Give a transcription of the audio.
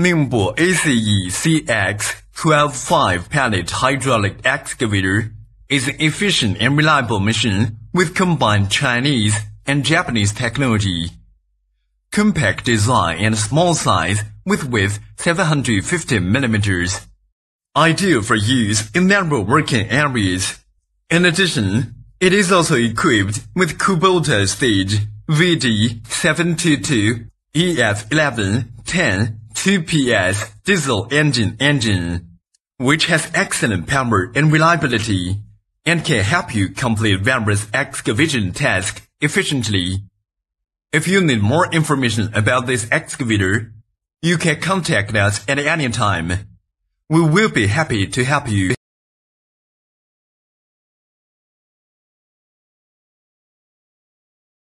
Ningbo ACE CX125 pallet hydraulic excavator is an efficient and reliable machine with combined Chinese and Japanese technology. Compact design and small size with width 750 millimeters. Ideal for use in narrow working areas. In addition, it is also equipped with Kubota stage VD722 EF11 10 2 PS diesel engine engine, which has excellent power and reliability and can help you complete various excavation tasks efficiently. If you need more information about this excavator, you can contact us at any time. We will be happy to help you.